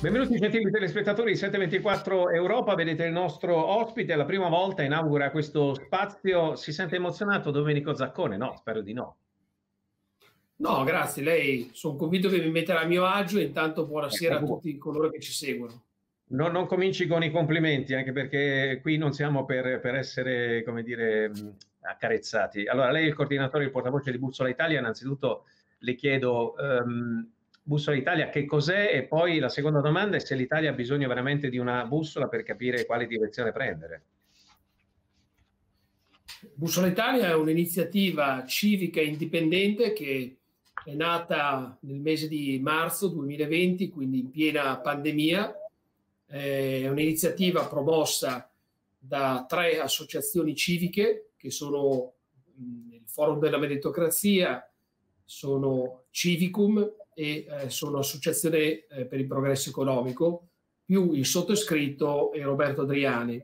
Benvenuti gentili telespettatori di 724 Europa, vedete il nostro ospite, la prima volta inaugura questo spazio, si sente emozionato Domenico Zaccone? No, spero di no. No, grazie, lei sono convinto che mi metterà a mio agio intanto buonasera ecco. a tutti coloro che ci seguono. No, non cominci con i complimenti, anche perché qui non siamo per, per essere, come dire, accarezzati. Allora, lei è il coordinatore, il portavoce di Bussola Italia, innanzitutto le chiedo... Um, Bussola Italia che cos'è e poi la seconda domanda è se l'Italia ha bisogno veramente di una bussola per capire quale direzione prendere. Bussola Italia è un'iniziativa civica indipendente che è nata nel mese di marzo 2020, quindi in piena pandemia. È un'iniziativa promossa da tre associazioni civiche che sono il Forum della Meritocrazia, sono Civicum e eh, sono Associazione eh, per il Progresso Economico, più il sottoscritto e Roberto Adriani,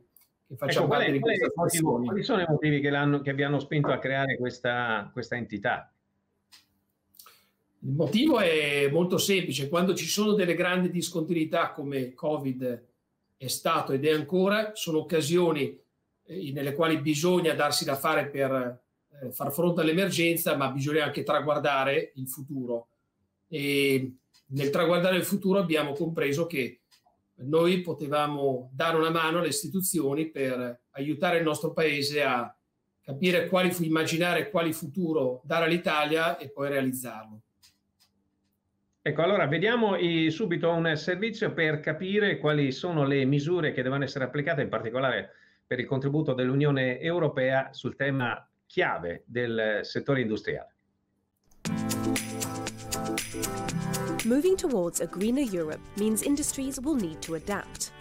che facciamo ecco, parte di questa quali, quali sono i motivi che, che, vi hanno spinto a creare questa, questa entità? Il motivo è molto semplice, quando ci sono delle grandi discontinuità come Covid è stato ed è ancora, sono occasioni eh, nelle quali bisogna darsi da fare per eh, far fronte all'emergenza, ma bisogna anche traguardare il futuro e nel traguardare il futuro abbiamo compreso che noi potevamo dare una mano alle istituzioni per aiutare il nostro paese a capire quali fu immaginare quali futuro dare all'Italia e poi realizzarlo. Ecco, allora vediamo i, subito un servizio per capire quali sono le misure che devono essere applicate, in particolare per il contributo dell'Unione Europea sul tema chiave del settore industriale. Moving towards a greener Europe means industries will need to adapt.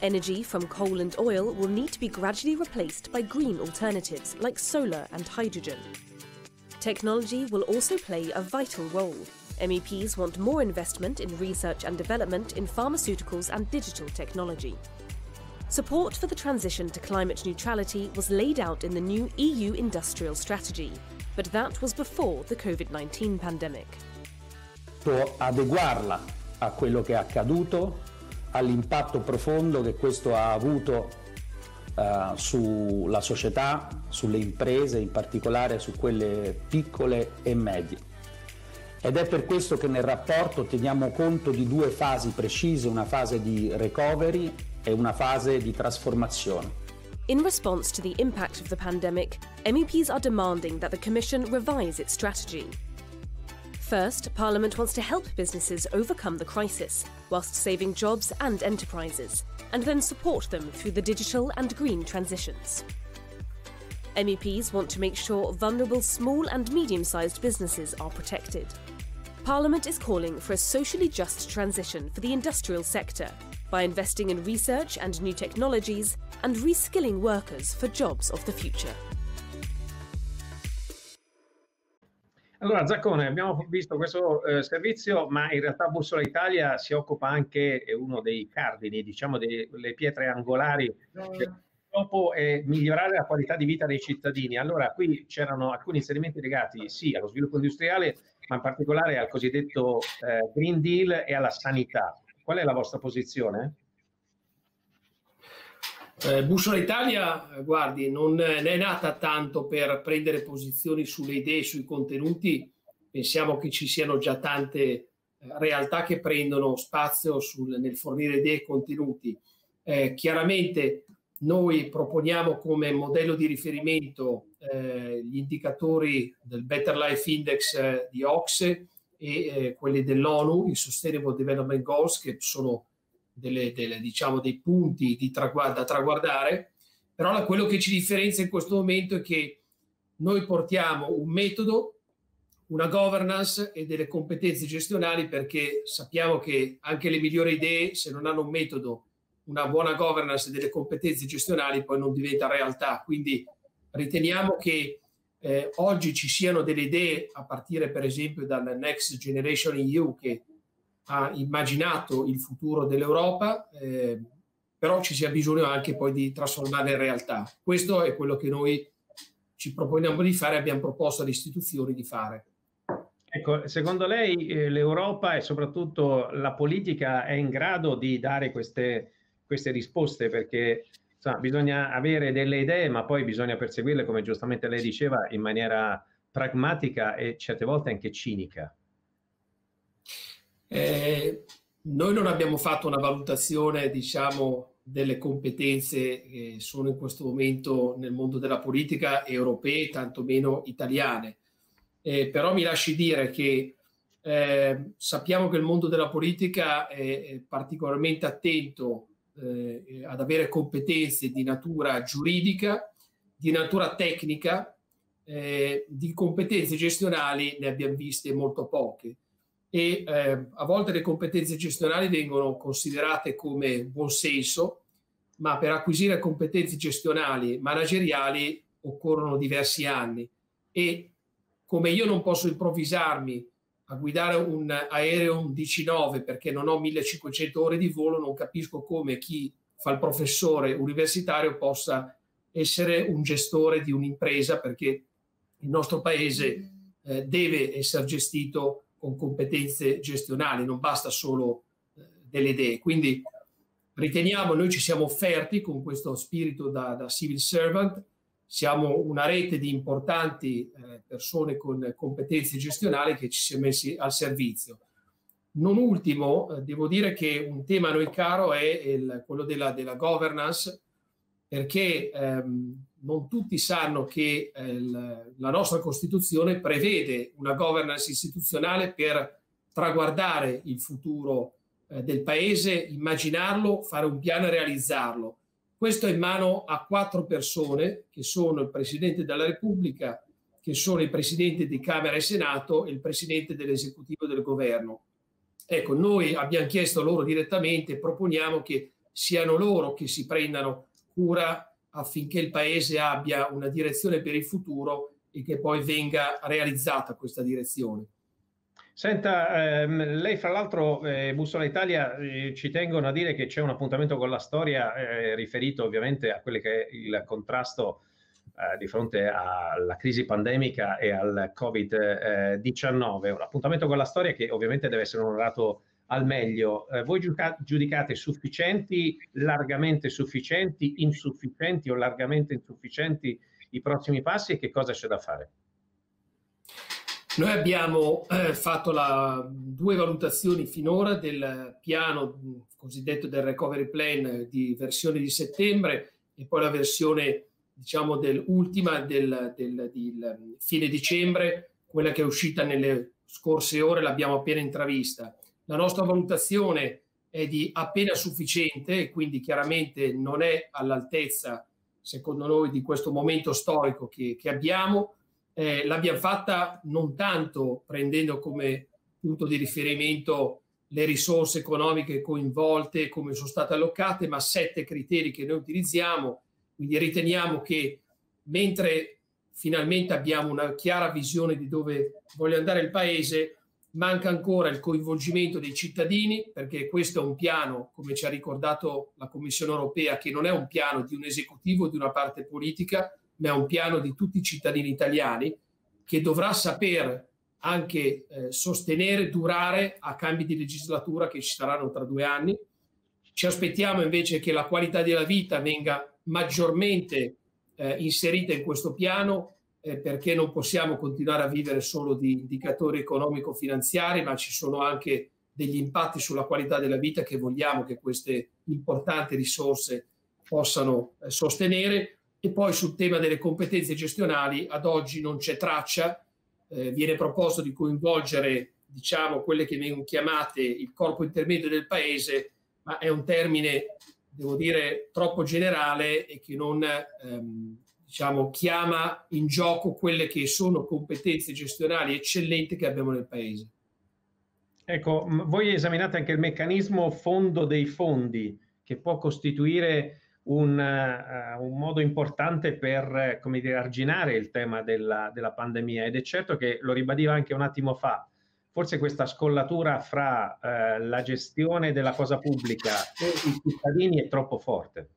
Energy from coal and oil will need to be gradually replaced by green alternatives like solar and hydrogen. Technology will also play a vital role. MEPs want more investment in research and development in pharmaceuticals and digital technology. Support for the transition to climate neutrality was laid out in the new EU industrial strategy, but that was before the COVID 19 pandemic. adeguarla a quello che è accaduto, all'impatto profondo che questo ha avuto uh, sulla società, sulle imprese, in particolare su quelle piccole e medie. Ed è per questo che nel rapporto teniamo conto di due fasi precise, una fase di recovery e una fase di trasformazione. In response to the impact of the pandemic, MEPs are demanding that the Commission revise its strategy First, Parliament wants to help businesses overcome the crisis, whilst saving jobs and enterprises, and then support them through the digital and green transitions. MEPs want to make sure vulnerable small and medium sized businesses are protected. Parliament is calling for a socially just transition for the industrial sector by investing in research and new technologies and reskilling workers for jobs of the future. Allora, Zaccone, abbiamo visto questo eh, servizio, ma in realtà Bussola Italia si occupa anche, è uno dei cardini, diciamo, delle pietre angolari del scopo è migliorare la qualità di vita dei cittadini. Allora, qui c'erano alcuni inserimenti legati sì allo sviluppo industriale, ma in particolare al cosiddetto eh, Green Deal e alla sanità. Qual è la vostra posizione? Eh, Bussola Italia, guardi, non è nata tanto per prendere posizioni sulle idee, sui contenuti. Pensiamo che ci siano già tante eh, realtà che prendono spazio sul, nel fornire idee e contenuti. Eh, chiaramente noi proponiamo come modello di riferimento eh, gli indicatori del Better Life Index eh, di OXE e quelli dell'ONU, i Sustainable Development Goals, che sono delle, delle, diciamo, dei punti traguarda, da traguardare, però quello che ci differenzia in questo momento è che noi portiamo un metodo, una governance e delle competenze gestionali perché sappiamo che anche le migliori idee, se non hanno un metodo, una buona governance delle competenze gestionali, poi non diventa realtà. Quindi riteniamo che eh, oggi ci siano delle idee, a partire per esempio dal Next Generation EU, che ha immaginato il futuro dell'Europa, eh, però ci sia bisogno anche poi di trasformarla in realtà. Questo è quello che noi ci proponiamo di fare, abbiamo proposto alle istituzioni di fare. Ecco, secondo lei eh, l'Europa e soprattutto la politica è in grado di dare queste, queste risposte? Perché insomma, bisogna avere delle idee, ma poi bisogna perseguirle, come giustamente lei diceva, in maniera pragmatica e certe volte anche cinica. Eh, noi non abbiamo fatto una valutazione, diciamo, delle competenze che sono in questo momento nel mondo della politica europee, tantomeno italiane. Eh, però mi lasci dire che eh, sappiamo che il mondo della politica è, è particolarmente attento eh, ad avere competenze di natura giuridica, di natura tecnica, eh, di competenze gestionali ne abbiamo viste molto poche. E eh, a volte le competenze gestionali vengono considerate come buon senso, ma per acquisire competenze gestionali manageriali occorrono diversi anni. E come io non posso improvvisarmi a guidare un aereo un DC-9 perché non ho 1500 ore di volo, non capisco come chi fa il professore universitario possa essere un gestore di un'impresa perché il nostro paese eh, deve essere gestito con competenze gestionali, non basta solo eh, delle idee. Quindi riteniamo, noi ci siamo offerti con questo spirito da, da civil servant, siamo una rete di importanti eh, persone con competenze gestionali che ci siamo messi al servizio. Non ultimo, eh, devo dire che un tema a noi caro è il, quello della, della governance, perché ehm, non tutti sanno che eh, la nostra Costituzione prevede una governance istituzionale per traguardare il futuro eh, del Paese, immaginarlo, fare un piano e realizzarlo. Questo è in mano a quattro persone, che sono il Presidente della Repubblica, che sono i Presidenti di Camera e Senato e il Presidente dell'Esecutivo del Governo. Ecco, noi abbiamo chiesto loro direttamente, proponiamo che siano loro che si prendano cura affinché il Paese abbia una direzione per il futuro e che poi venga realizzata questa direzione. Senta, ehm, lei fra l'altro, eh, Bussola Italia, eh, ci tengono a dire che c'è un appuntamento con la storia eh, riferito ovviamente a quello che è il contrasto eh, di fronte alla crisi pandemica e al Covid-19. Un appuntamento con la storia che ovviamente deve essere onorato al meglio. Eh, voi giudicate sufficienti, largamente sufficienti, insufficienti o largamente insufficienti i prossimi passi e che cosa c'è da fare? Noi abbiamo eh, fatto la, due valutazioni finora del piano cosiddetto del recovery plan di versione di settembre e poi la versione diciamo dell'ultima del, del, del fine dicembre, quella che è uscita nelle scorse ore, l'abbiamo appena intravista. La nostra valutazione è di appena sufficiente e quindi chiaramente non è all'altezza, secondo noi, di questo momento storico che, che abbiamo. Eh, l'abbiamo fatta non tanto prendendo come punto di riferimento le risorse economiche coinvolte, come sono state allocate, ma sette criteri che noi utilizziamo. Quindi riteniamo che mentre finalmente abbiamo una chiara visione di dove vuole andare il Paese, manca ancora il coinvolgimento dei cittadini, perché questo è un piano, come ci ha ricordato la Commissione europea, che non è un piano di un esecutivo di una parte politica, ma è un piano di tutti i cittadini italiani, che dovrà saper anche eh, sostenere, durare a cambi di legislatura che ci saranno tra due anni. Ci aspettiamo invece che la qualità della vita venga maggiormente eh, inserita in questo piano eh, perché non possiamo continuare a vivere solo di indicatori economico-finanziari, ma ci sono anche degli impatti sulla qualità della vita che vogliamo che queste importanti risorse possano eh, sostenere. E poi sul tema delle competenze gestionali, ad oggi non c'è traccia, eh, viene proposto di coinvolgere diciamo quelle che vengono chiamate il corpo intermedio del paese, ma è un termine, devo dire, troppo generale e che non ehm, diciamo, chiama in gioco quelle che sono competenze gestionali eccellenti che abbiamo nel Paese. Ecco, voi esaminate anche il meccanismo fondo dei fondi, che può costituire un, uh, un modo importante per, come dire, arginare il tema della, della pandemia. Ed è certo che, lo ribadiva anche un attimo fa, forse questa scollatura fra eh, la gestione della cosa pubblica e i cittadini è troppo forte.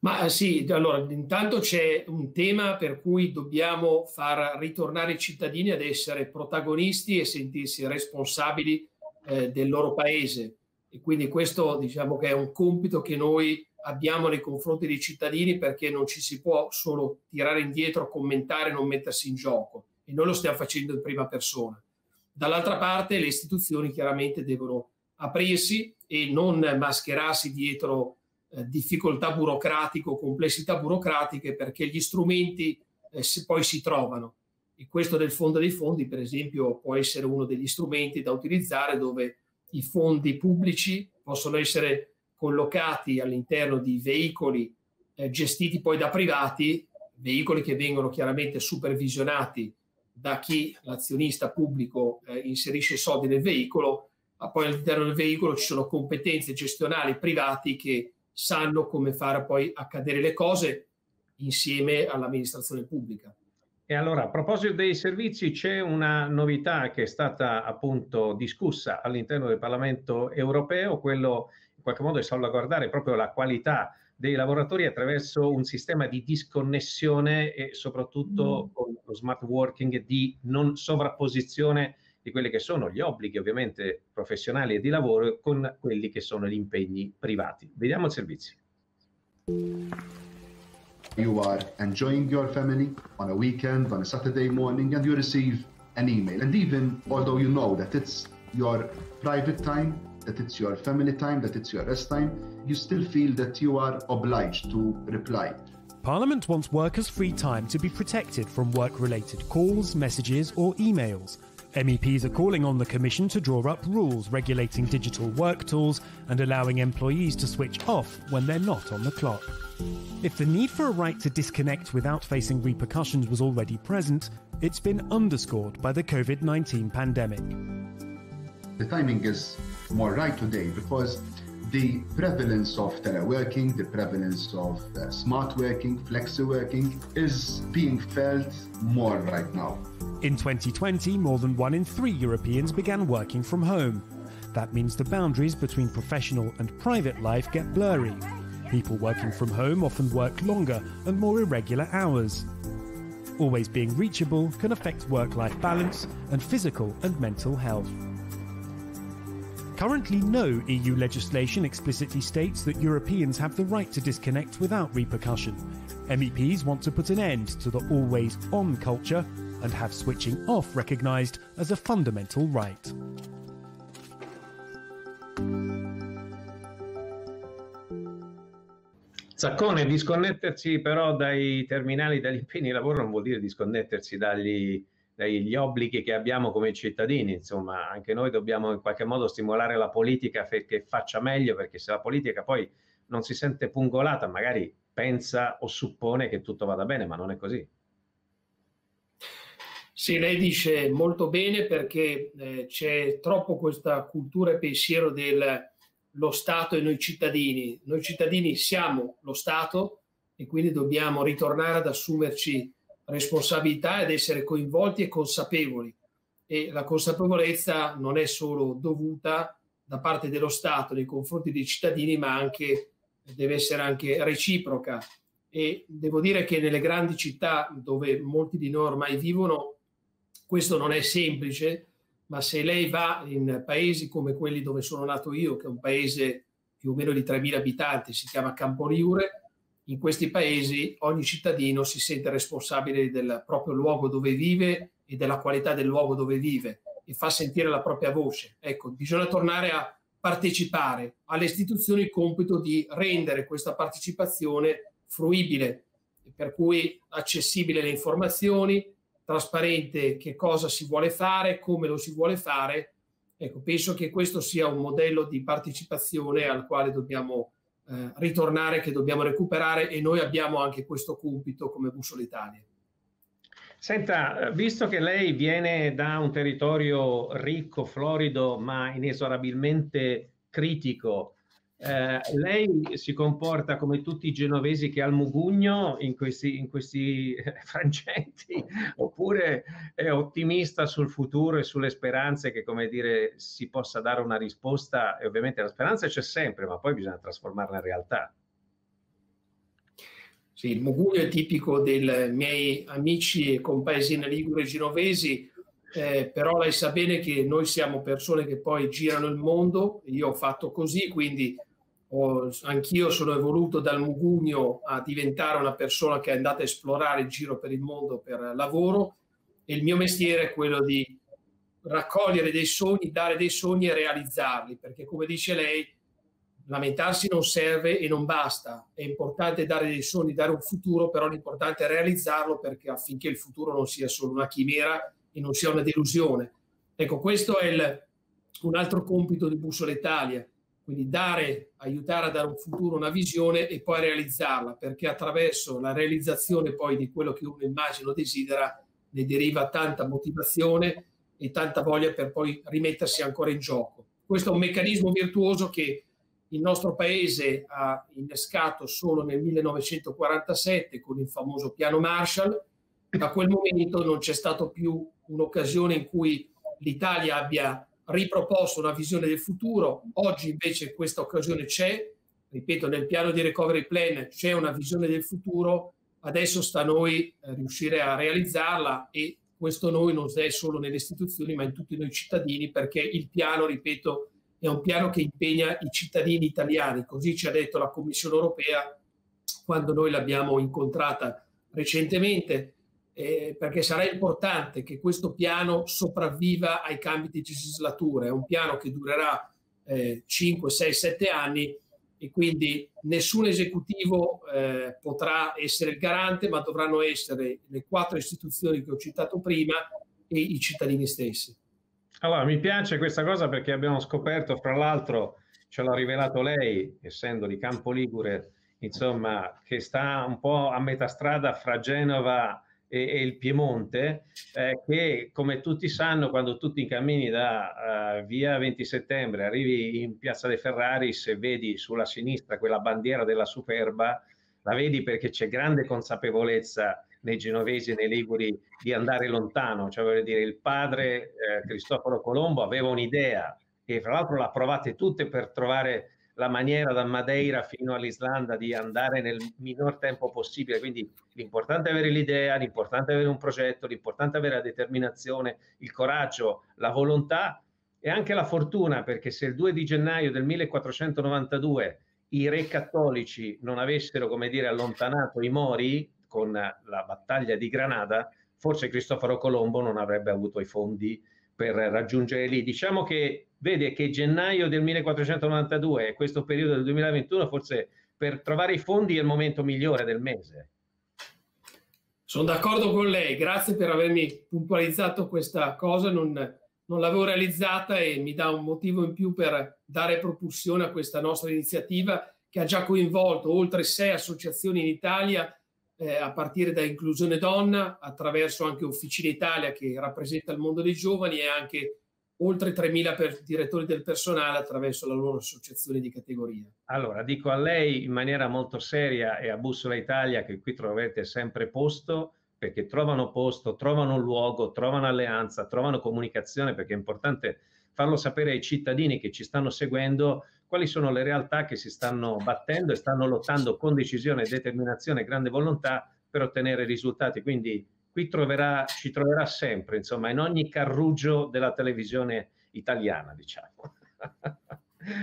Ma eh, sì, allora intanto c'è un tema per cui dobbiamo far ritornare i cittadini ad essere protagonisti e sentirsi responsabili eh, del loro paese. E quindi questo diciamo che è un compito che noi abbiamo nei confronti dei cittadini perché non ci si può solo tirare indietro, commentare, non mettersi in gioco. E noi lo stiamo facendo in prima persona. Dall'altra parte le istituzioni chiaramente devono aprirsi e non mascherarsi dietro eh, difficoltà burocratiche o complessità burocratiche perché gli strumenti eh, poi si trovano. E questo del fondo dei fondi, per esempio, può essere uno degli strumenti da utilizzare dove i fondi pubblici possono essere collocati all'interno di veicoli eh, gestiti poi da privati, veicoli che vengono chiaramente supervisionati da chi, l'azionista pubblico, eh, inserisce soldi nel veicolo, ma poi all'interno del veicolo ci sono competenze gestionali privati che sanno come fare poi accadere le cose insieme all'amministrazione pubblica. E allora, a proposito dei servizi, c'è una novità che è stata appunto discussa all'interno del Parlamento europeo, quello in qualche modo di salvaguardare proprio la qualità dei lavoratori attraverso un sistema di disconnessione e soprattutto mm. con lo smart working di non sovrapposizione di quelli che sono gli obblighi ovviamente professionali e di lavoro con quelli che sono gli impegni privati. Vediamo il servizio. You are enjoying your family on a weekend, on a Saturday morning, and you receive an email. And even although you know that it's your private time, that it's your family time, that it's your rest time, you still feel that you are obliged to reply. Parliament wants workers' free time to be protected from work related calls, messages, or emails. MEPs are calling on the Commission to draw up rules regulating digital work tools and allowing employees to switch off when they're not on the clock. If the need for a right to disconnect without facing repercussions was already present, it's been underscored by the COVID 19 pandemic. The timing is more right today because the prevalence of teleworking, the prevalence of uh, smart working, flexi working is being felt more right now. In 2020, more than one in three Europeans began working from home. That means the boundaries between professional and private life get blurry. People working from home often work longer and more irregular hours. Always being reachable can affect work life balance and physical and mental health. Currently, no EU legislation explicitly states that Europeans have the right to disconnect without repercussion. MEPs want to put an end to the always on culture and have switching off recognised as a fundamental right. Zaccone, disconnettersi però dai terminali, dagli impegni di lavoro non vuol dire disconnettersi dagli dagli obblighi che abbiamo come cittadini. Insomma, anche noi dobbiamo in qualche modo stimolare la politica perché faccia meglio, perché se la politica poi non si sente pungolata, magari pensa o suppone che tutto vada bene, ma non è così. Sì, lei dice molto bene perché eh, c'è troppo questa cultura e pensiero del lo Stato e noi cittadini. Noi cittadini siamo lo Stato e quindi dobbiamo ritornare ad assumerci responsabilità ed essere coinvolti e consapevoli. E la consapevolezza non è solo dovuta da parte dello Stato nei confronti dei cittadini, ma anche deve essere anche reciproca. E devo dire che nelle grandi città dove molti di noi ormai vivono, questo non è semplice, ma se lei va in paesi come quelli dove sono nato io, che è un paese più o meno di 3.000 abitanti, si chiama Camporiure, in questi paesi ogni cittadino si sente responsabile del proprio luogo dove vive e della qualità del luogo dove vive e fa sentire la propria voce. Ecco, bisogna tornare a partecipare alle istituzioni il compito di rendere questa partecipazione fruibile, per cui accessibile le informazioni, trasparente che cosa si vuole fare, come lo si vuole fare. Ecco, penso che questo sia un modello di partecipazione al quale dobbiamo eh, ritornare, che dobbiamo recuperare e noi abbiamo anche questo compito come Bussola Italia. Senta, visto che lei viene da un territorio ricco, florido, ma inesorabilmente critico, Eh, lei si comporta come tutti i genovesi che ha il mugugno in questi, in questi frangenti oppure è ottimista sul futuro e sulle speranze che, come dire, si possa dare una risposta e ovviamente la speranza c'è sempre, ma poi bisogna trasformarla in realtà. Sì, il mugugno è tipico dei miei amici e compaesini liguri genovesi, eh, però lei sa bene che noi siamo persone che poi girano il mondo, io ho fatto così, quindi anch'io sono evoluto dal mugugno a diventare una persona che è andata a esplorare il giro per il mondo per lavoro e il mio mestiere è quello di raccogliere dei sogni, dare dei sogni e realizzarli, perché come dice lei, lamentarsi non serve e non basta, è importante dare dei sogni, dare un futuro, però l'importante è realizzarlo perché affinché il futuro non sia solo una chimera e non sia una delusione. Ecco, questo è il, un altro compito di Bussola Italia, quindi dare, aiutare a dare un futuro, una visione e poi realizzarla, perché attraverso la realizzazione poi di quello che uno immagina desidera ne deriva tanta motivazione e tanta voglia per poi rimettersi ancora in gioco. Questo è un meccanismo virtuoso che il nostro paese ha innescato solo nel 1947 con il famoso piano Marshall. Da quel momento non c'è stata più un'occasione in cui l'Italia abbia riproposto una visione del futuro, oggi invece questa occasione c'è, ripeto, nel piano di recovery plan c'è una visione del futuro, adesso sta a noi eh, riuscire a realizzarla e questo noi non è solo nelle istituzioni ma in tutti noi cittadini perché il piano, ripeto, è un piano che impegna i cittadini italiani, così ci ha detto la Commissione europea quando noi l'abbiamo incontrata recentemente eh, perché sarà importante che questo piano sopravviva ai cambi di legislatura. È un piano che durerà eh, 5, 6, 7 anni e quindi nessun esecutivo eh, potrà essere il garante, ma dovranno essere le quattro istituzioni che ho citato prima e i cittadini stessi. Allora, mi piace questa cosa perché abbiamo scoperto, fra l'altro, ce l'ha rivelato lei, essendo di Campo Ligure, insomma, che sta un po' a metà strada fra Genova e, e il Piemonte, eh, che come tutti sanno, quando tu ti incammini da uh, via 20 settembre, arrivi in piazza dei Ferrari, se vedi sulla sinistra quella bandiera della Superba, la vedi perché c'è grande consapevolezza nei genovesi e nei liguri di andare lontano, cioè voglio dire il padre eh, Cristoforo Colombo aveva un'idea e fra l'altro l'ha provate tutte per trovare la maniera da Madeira fino all'Islanda di andare nel minor tempo possibile. Quindi l'importante è avere l'idea, l'importante è avere un progetto, l'importante è avere la determinazione, il coraggio, la volontà e anche la fortuna, perché se il 2 di gennaio del 1492 i re cattolici non avessero, come dire, allontanato i mori con la battaglia di Granada, forse Cristoforo Colombo non avrebbe avuto i fondi per raggiungere lì. Diciamo che vede che gennaio del 1492 e questo periodo del 2021 forse per trovare i fondi è il momento migliore del mese. Sono d'accordo con lei, grazie per avermi puntualizzato questa cosa, non, non l'avevo realizzata e mi dà un motivo in più per dare propulsione a questa nostra iniziativa che ha già coinvolto oltre sei associazioni in Italia eh, a partire da Inclusione Donna, attraverso anche Officina Italia che rappresenta il mondo dei giovani e anche oltre 3.000 per, direttori del personale attraverso la loro associazione di categoria. Allora, dico a lei in maniera molto seria e a Bussola Italia che qui troverete sempre posto, perché trovano posto, trovano luogo, trovano alleanza, trovano comunicazione, perché è importante farlo sapere ai cittadini che ci stanno seguendo quali sono le realtà che si stanno battendo e stanno lottando con decisione, determinazione e grande volontà per ottenere risultati. Quindi qui troverà, ci troverà sempre, insomma, in ogni carruggio della televisione italiana, diciamo.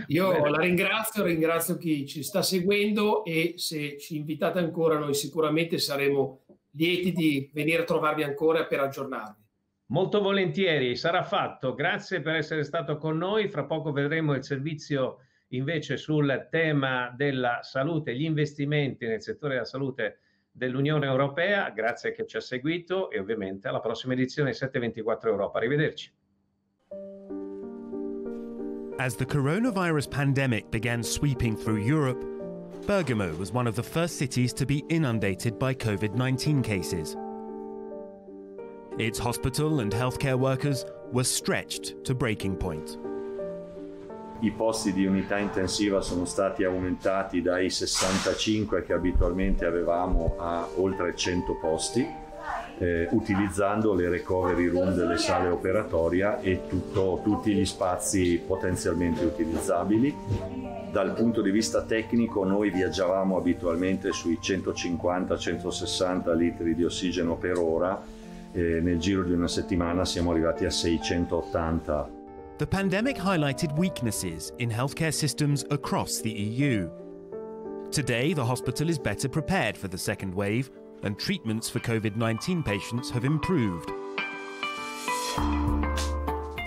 Io Bene. la ringrazio, ringrazio chi ci sta seguendo e se ci invitate ancora noi sicuramente saremo lieti di venire a trovarvi ancora per aggiornarvi. Molto volentieri, sarà fatto. Grazie per essere stato con noi. Fra poco vedremo il servizio invece sul tema della salute, gli investimenti nel settore della salute dell'Unione Europea. Grazie che ci ha seguito e ovviamente alla prossima edizione 724 Europa. Arrivederci. As the coronavirus pandemic began sweeping through Europe, Bergamo was one of the first cities to be inundated by COVID 19 cases. Its hospital and healthcare workers were stretched to breaking point. I posti di unità intensiva sono stati aumentati dai 65 che abitualmente avevamo a oltre 100 posti, eh, utilizzando le recovery room delle sale operatoria e tutto, tutti gli spazi potenzialmente utilizzabili. Dal punto di vista tecnico noi viaggiavamo abitualmente sui 150-160 litri di ossigeno per ora, eh, nel giro di una settimana siamo arrivati a 680 The pandemic highlighted weaknesses in healthcare systems across the EU. Today, the hospital is better prepared for the second wave, and treatments for COVID 19 patients have improved.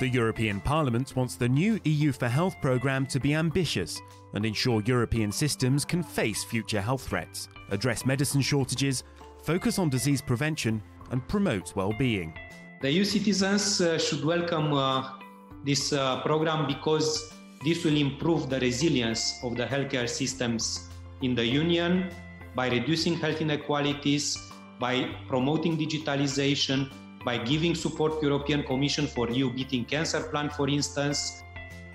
The European Parliament wants the new EU for Health programme to be ambitious and ensure European systems can face future health threats, address medicine shortages, focus on disease prevention, and promote well-being. The EU citizens uh, should welcome uh, this uh, program because this will improve the resilience of the healthcare systems in the Union by reducing health inequalities, by promoting digitalization, by giving support to European Commission for EU beating cancer plan, for instance.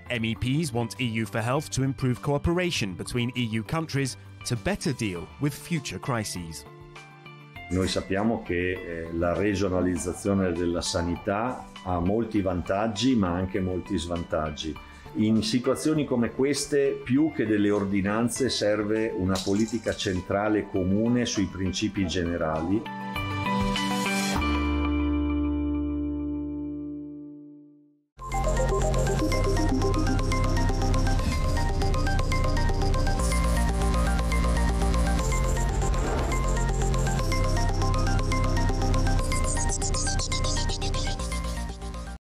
MEPs want EU for Health to improve cooperation between EU countries to better deal with future crises. Noi sappiamo che eh, la regionalizzazione della sanità ha molti vantaggi ma anche molti svantaggi. In situazioni come queste, più che delle ordinanze, serve una politica centrale comune sui principi generali